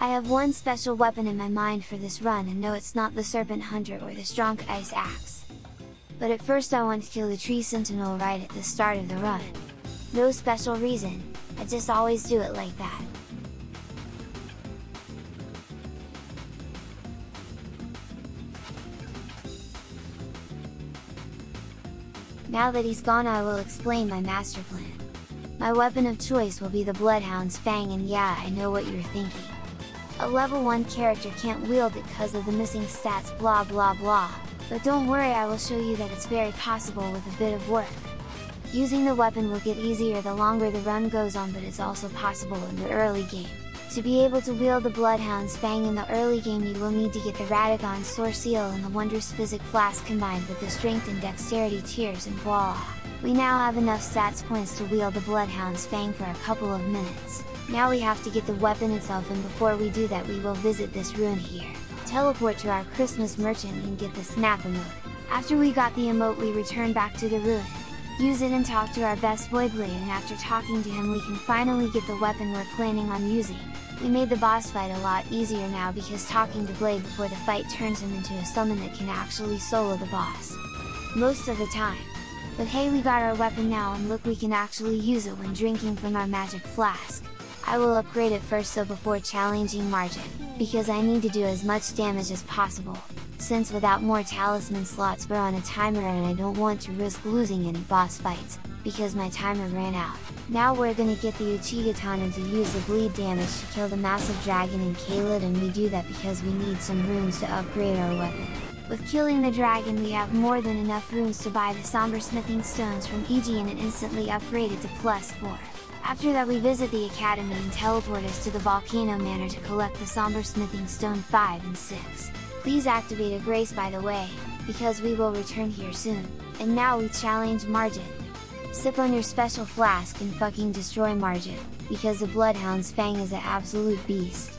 I have one special weapon in my mind for this run and no it's not the Serpent Hunter or the Strong Ice Axe. But at first I want to kill the Tree Sentinel right at the start of the run. No special reason, I just always do it like that. Now that he's gone I will explain my master plan. My weapon of choice will be the Bloodhound's Fang and yeah I know what you're thinking. A level 1 character can't wield it cause of the missing stats blah blah blah, but don't worry I will show you that it's very possible with a bit of work. Using the weapon will get easier the longer the run goes on but it's also possible in the early game. To be able to wield the Bloodhound's Fang in the early game you will need to get the Radagon Soreseal and the Wondrous Physick Flask combined with the Strength and Dexterity tears and voila! We now have enough stats points to wield the Bloodhound's Fang for a couple of minutes. Now we have to get the weapon itself and before we do that we will visit this ruin here. Teleport to our Christmas merchant and get the snap emote. After we got the emote we return back to the ruin. Use it and talk to our best Void Blaidd and after talking to him we can finally get the weapon we're planning on using. We made the boss fight a lot easier now because talking to Blaidd before the fight turns him into a summon that can actually solo the boss. Most of the time. But hey we got our weapon now and look we can actually use it when drinking from our magic flask. I will upgrade it first so before challenging Margit, because I need to do as much damage as possible, since without more talisman slots we're on a timer and I don't want to risk losing any boss fights, because my timer ran out. Now we're gonna get the Uchigatana to use the bleed damage to kill the massive dragon in Caelid and we do that because we need some runes to upgrade our weapon. With killing the dragon we have more than enough runes to buy the somber smithing stones from Aegean and it instantly upgrade it to plus 4. After that we visit the academy and teleport us to the Volcano Manor to collect the Somber Smithing Stone 5 and 6. Please activate a grace by the way, because we will return here soon. And now we challenge Margit. Sip on your special flask and fucking destroy Margit, because the Bloodhound's Fang is an absolute beast.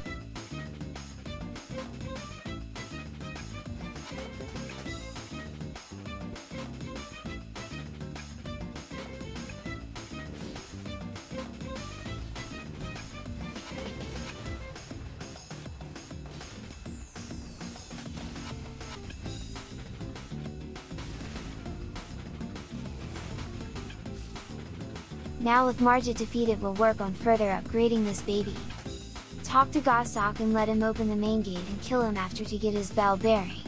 Now with Margit defeated we'll work on further upgrading this baby. Talk to Gostoc and let him open the main gate and kill him after to get his bell bearing.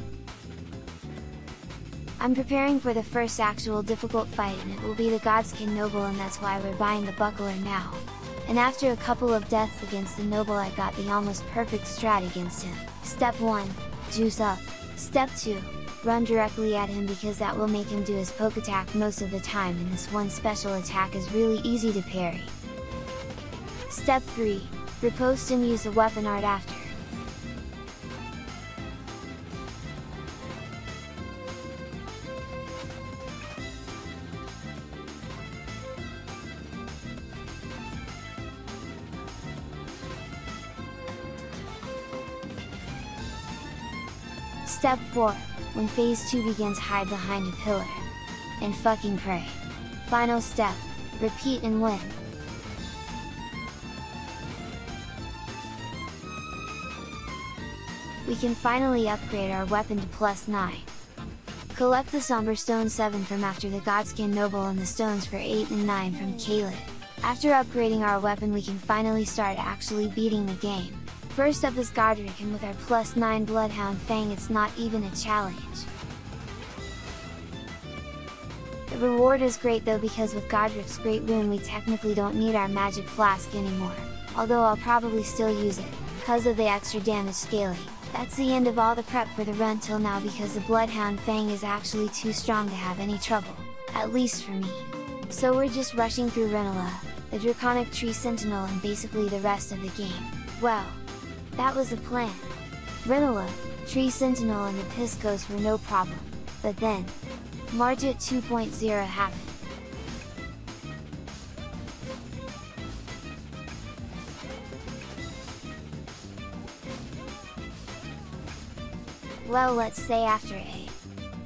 I'm preparing for the first actual difficult fight and it will be the Godskin Noble and that's why we're buying the Buckler now. And after a couple of deaths against the Noble I got the almost perfect strat against him. Step 1, Juice up. Step 2, run directly at him because that will make him do his poke attack most of the time and this one special attack is really easy to parry. Step 3, riposte and use the weapon art after. Step 4, when phase 2 begins hide behind a pillar. And fucking pray. Final step, repeat and win. We can finally upgrade our weapon to plus 9. Collect the Somber Stone 7 from after the Godskin Noble and the stones for 8 and 9 from Caelid. After upgrading our weapon we can finally start actually beating the game. First up is Godrick and with our plus 9 Bloodhound Fang it's not even a challenge. The reward is great though because with Godrick's Great Rune we technically don't need our Magic Flask anymore, although I'll probably still use it, cause of the extra damage scaling. That's the end of all the prep for the run till now because the Bloodhound Fang is actually too strong to have any trouble, at least for me. So we're just rushing through Rennala, the Draconic Tree Sentinel and basically the rest of the game. Well, that was the plan. Rennala, Tree Sentinel and the Piss Ghost were no problem, but then, Margit 2.0 happened. Well let's say after a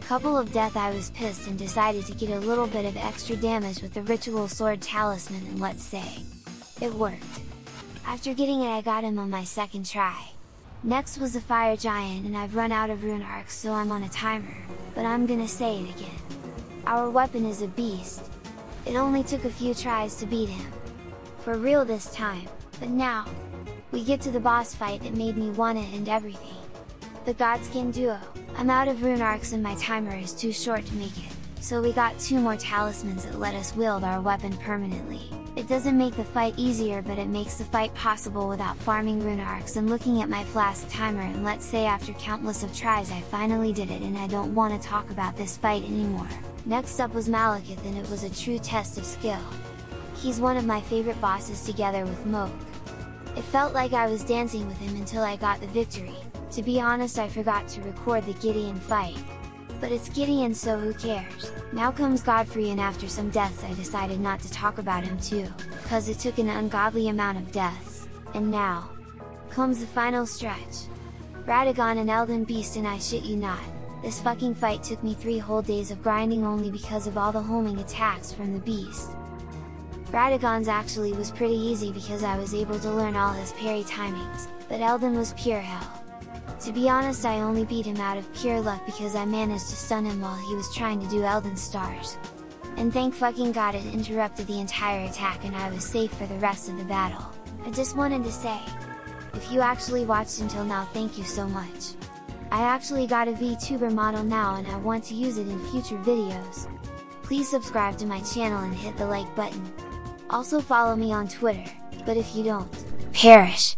couple of death I was pissed and decided to get a little bit of extra damage with the Ritual Sword Talisman and let's say, it worked. After getting it I got him on my second try. Next was the Fire Giant and I've run out of rune arcs so I'm on a timer, but I'm gonna say it again. Our weapon is a beast. It only took a few tries to beat him. For real this time, but now, we get to the boss fight that made me want it and everything. The Godskin Duo, I'm out of rune arcs and my timer is too short to make it, so we got two more talismans that let us wield our weapon permanently. It doesn't make the fight easier but it makes the fight possible without farming rune arcs and looking at my flask timer and let's say after countless of tries I finally did it and I don't want to talk about this fight anymore. Next up was Maliketh and it was a true test of skill. He's one of my favorite bosses together with Mohg. It felt like I was dancing with him until I got the victory, to be honest I forgot to record the Gideon fight. But it's Gideon so who cares, now comes Godfrey and after some deaths I decided not to talk about him too, cause it took an ungodly amount of deaths, and now, comes the final stretch. Radagon and Elden Beast and I shit you not, this fucking fight took me 3 whole days of grinding only because of all the homing attacks from the beast. Radagon's actually was pretty easy because I was able to learn all his parry timings, but Elden was pure hell. To be honest I only beat him out of pure luck because I managed to stun him while he was trying to do Elden stars. And thank fucking god it interrupted the entire attack and I was safe for the rest of the battle. I just wanted to say, if you actually watched until now thank you so much. I actually got a VTuber model now and I want to use it in future videos. Please subscribe to my channel and hit the like button. Also follow me on Twitter, but if you don't, perish!